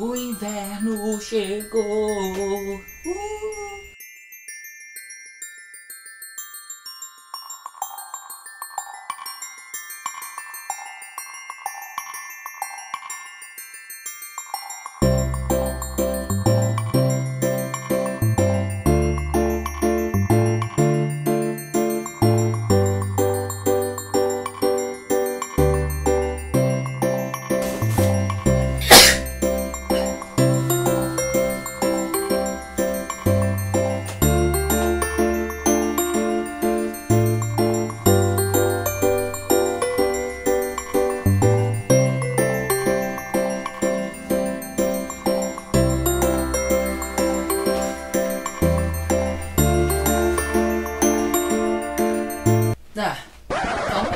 O inverno chegou. Uh.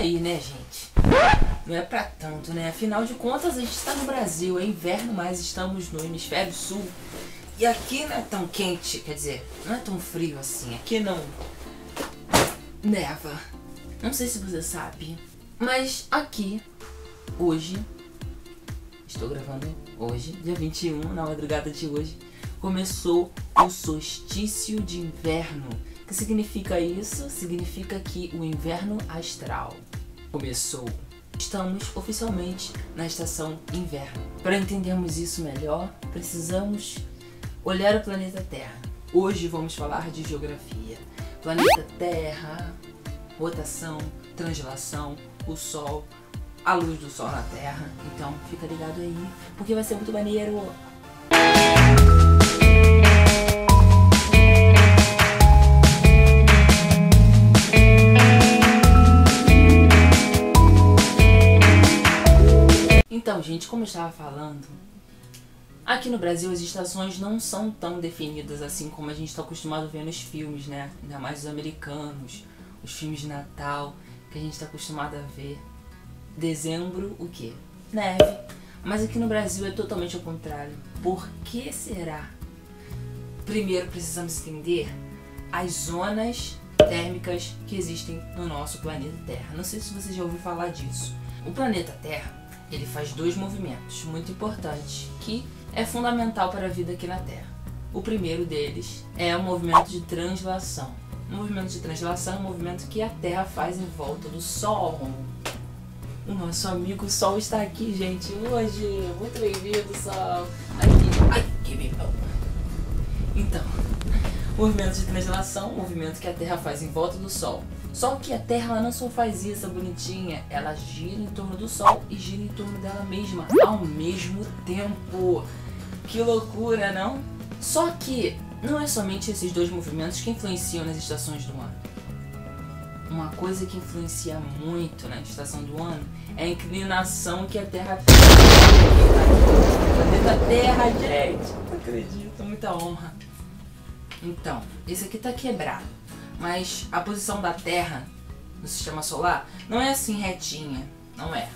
Aí, né, gente? Não é pra tanto, né? Afinal de contas, a gente tá no Brasil, é inverno, mas estamos no hemisfério sul. E aqui não é tão quente, quer dizer, não é tão frio assim. Aqui não neva. Não sei se você sabe, mas aqui, hoje, estou gravando hoje, dia 21, na madrugada de hoje, começou o solstício de inverno. O que significa isso? Significa que o inverno astral começou. Estamos oficialmente na estação inverno. Para entendermos isso melhor, precisamos olhar o planeta Terra. Hoje vamos falar de geografia. Planeta Terra, rotação, translação, o Sol, a luz do Sol na Terra. Então fica ligado aí, porque vai ser muito maneiro. Gente, como eu estava falando, aqui no Brasil as estações não são tão definidas assim como a gente está acostumado a ver nos filmes, né? Ainda mais os americanos, os filmes de Natal, que a gente está acostumado a ver. Dezembro, o quê? Neve. Mas aqui no Brasil é totalmente ao contrário. Por que será? Primeiro precisamos entender as zonas térmicas que existem no nosso planeta Terra. Não sei se você já ouviu falar disso. O planeta Terra ele faz dois movimentos muito importantes que é fundamental para a vida aqui na Terra. O primeiro deles é o movimento de translação. O movimento de translação é um movimento que a Terra faz em volta do Sol. O nosso amigo Sol está aqui, gente, hoje. Muito bem-vindo, Sol. Aqui. Ai, que me Então, movimento de translação, movimento que a Terra faz em volta do Sol. Só que a Terra não só faz isso bonitinha, ela gira em torno do Sol e gira em torno dela mesma ao mesmo tempo. Que loucura, não? Só que não é somente esses dois movimentos que influenciam nas estações do ano. Uma coisa que influencia muito na estação do ano é a inclinação que a Terra tem. Planeta Terra, gente! Não acredito, muita honra. Então, esse aqui tá quebrado. Mas a posição da Terra no sistema solar não é assim retinha. Não é.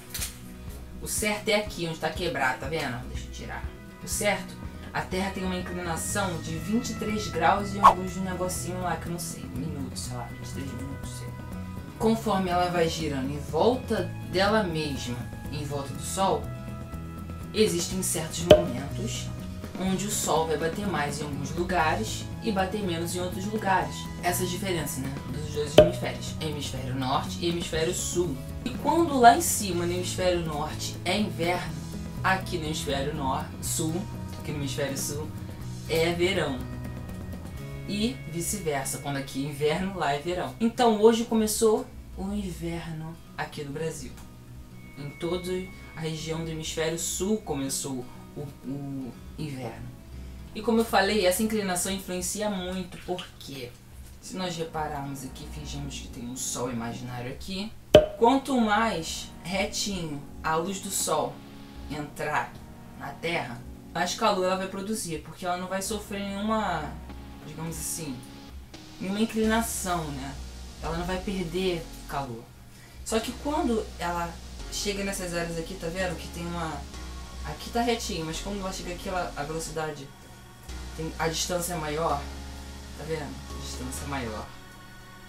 O certo é aqui, onde está quebrado, tá vendo? Deixa eu tirar. O certo, a Terra tem uma inclinação de 23 graus e alguns um negocinho lá que eu não sei, minutos, sei lá, 23 minutos, sei. Conforme ela vai girando em volta dela mesma, em volta do Sol, existem certos momentos onde o Sol vai bater mais em alguns lugares e bater menos em outros lugares. Essa diferença, né, dos dois hemisférios, hemisfério norte e hemisfério sul. E quando lá em cima no hemisfério norte é inverno, aqui no hemisfério norte, sul, aqui no hemisfério sul é verão. E vice-versa, quando aqui é inverno, lá é verão. Então hoje começou o inverno aqui no Brasil. Em toda a região do hemisfério sul começou o, o inverno. E como eu falei, essa inclinação influencia muito, porque se nós repararmos aqui, fingimos que tem um sol imaginário aqui, quanto mais retinho a luz do sol entrar na Terra, mais calor ela vai produzir, porque ela não vai sofrer nenhuma, digamos assim, nenhuma inclinação, né? Ela não vai perder calor. Só que quando ela chega nessas áreas aqui, tá vendo? Que tem uma Aqui tá retinho, mas quando ela chega aqui, ela, a velocidade, tem, a distância é maior. Tá vendo? A distância é maior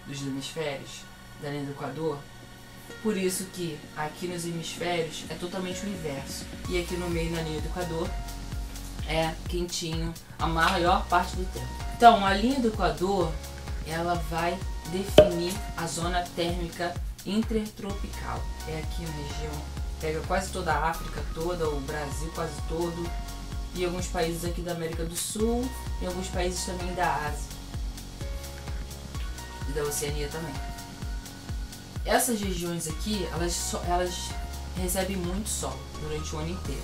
dos hemisférios, da linha do Equador. Por isso que aqui nos hemisférios é totalmente o inverso. E aqui no meio, na linha do Equador, é quentinho a maior parte do tempo. Então, a linha do Equador, ela vai definir a zona térmica intertropical. É aqui na região, pega quase toda a África toda, o Brasil quase todo, e alguns países aqui da América do Sul, e alguns países também da Ásia e da Oceania também. Essas regiões aqui, elas, elas recebem muito sol durante o ano inteiro.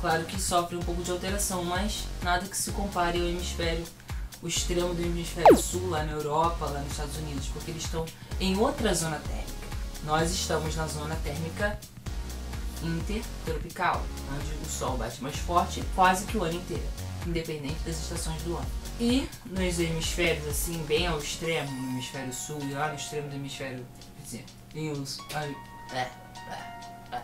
Claro que sofre um pouco de alteração, mas nada que se compare ao hemisfério, o extremo do hemisfério sul, lá na Europa, lá nos Estados Unidos, porque eles estão em outra zona térmica. Nós estamos na zona térmica intertropical, onde o sol bate mais forte quase que o ano inteiro, independente das estações do ano. E nos hemisférios, assim, bem ao extremo, no hemisfério sul e lá no extremo do hemisfério, quer dizer, é, é, é,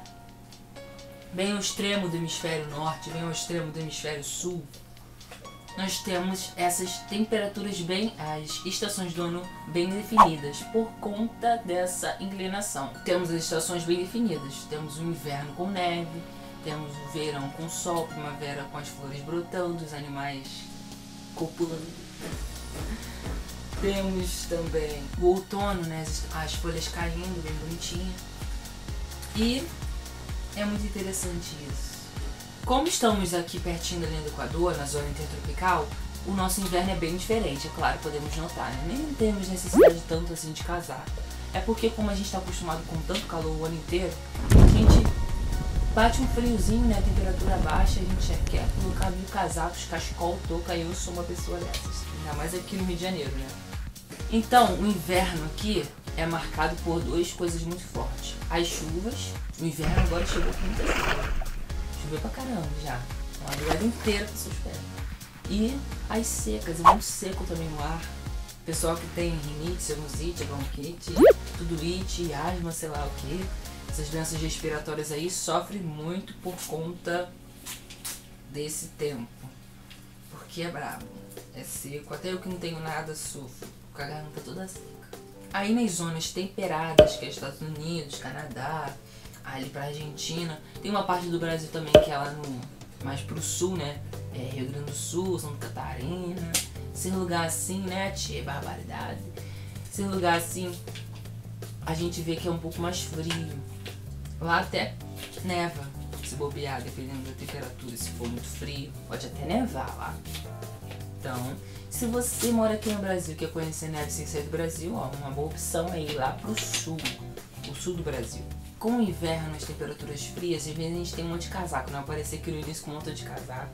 bem ao extremo do hemisfério norte, bem ao extremo do hemisfério sul, nós temos essas temperaturas bem, as estações do ano bem definidas por conta dessa inclinação. Temos as estações bem definidas. Temos o inverno com neve, temos o verão com sol, primavera com as flores brotando, os animais copulando. Temos também o outono, né, as folhas caindo bem bonitinha. E é muito interessante isso. Como estamos aqui pertinho da linha do Equador, na zona intertropical, o nosso inverno é bem diferente, é claro, podemos notar, né? Nem temos necessidade tanto assim de casaco. É porque como a gente está acostumado com tanto calor o ano inteiro, a gente bate um friozinho, né? A temperatura baixa, a gente já quer colocar mil casacos, cachecol, touca, e eu sou uma pessoa dessas. Ainda mais aqui no Rio de Janeiro, né? Então, o inverno aqui é marcado por duas coisas muito fortes. As chuvas, o inverno agora chegou com muita chuva. Choveu pra caramba já. Uma madrugada inteira com seus pés. E as secas, é muito seco também no ar. Pessoal que tem rinite, sinusite, bronquite, tudulite, asma, sei lá o que. Essas doenças respiratórias aí sofrem muito por conta desse tempo. Porque é brabo. É seco. Até eu que não tenho nada sofro. Com a garganta toda seca. Aí nas zonas temperadas, que é Estados Unidos, Canadá, ali pra Argentina. Tem uma parte do Brasil também que é lá no. mais pro sul, né? É Rio Grande do Sul, Santa Catarina. Esse lugar assim, né, tia? Barbaridade. Esse lugar assim, a gente vê que é um pouco mais frio. Lá até neva, se bobear, dependendo da temperatura. Se for muito frio, pode até nevar lá. Então, se você mora aqui no Brasil, quer conhecer neve sem sair do Brasil, ó, uma boa opção é ir lá pro sul, o sul do Brasil com o inverno, as temperaturas frias, às vezes a gente tem um monte de casaco, não né? aparecer aqui no início com um monte de casaco.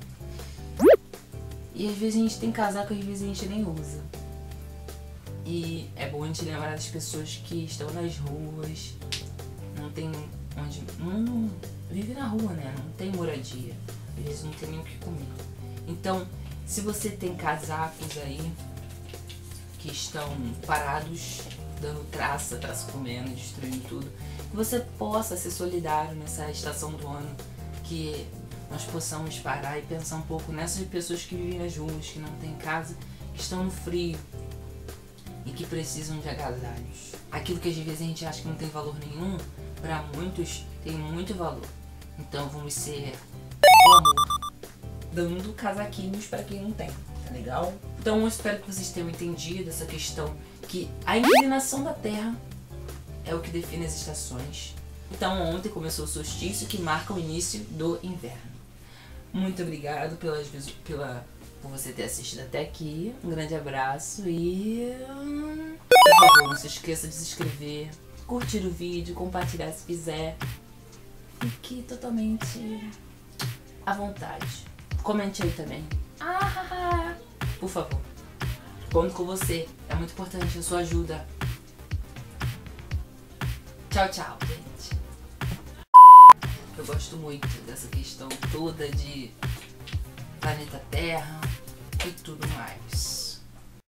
E às vezes a gente tem casaco, às vezes a gente nem usa. E é bom a gente lembrar das pessoas que estão nas ruas, não tem onde. Não, vive na rua, né? Não tem moradia. Às vezes não tem nem o que comer. Então, se você tem casacos aí que estão parados, dando traça, traça comendo, destruindo tudo, que você possa ser solidário nessa estação do ano, que nós possamos parar e pensar um pouco nessas pessoas que vivem nas ruas, que não têm casa, que estão no frio e que precisam de agasalhos. Aquilo que às vezes a gente acha que não tem valor nenhum, para muitos tem muito valor. Então vamos ser como dando casaquinhos para quem não tem, tá legal? Então eu espero que vocês tenham entendido essa questão que a inclinação da Terra é o que define as estações. Então ontem começou o solstício que marca o início do inverno. Muito obrigado pelas, pela, por você ter assistido até aqui. Um grande abraço e. Por favor, não se esqueça de se inscrever, curtir o vídeo, compartilhar se quiser. Fique totalmente à vontade. Comente aí também. Ah, por favor. Conto com você. É muito importante a sua ajuda. Tchau, tchau, gente. Eu gosto muito dessa questão toda de planeta Terra e tudo mais.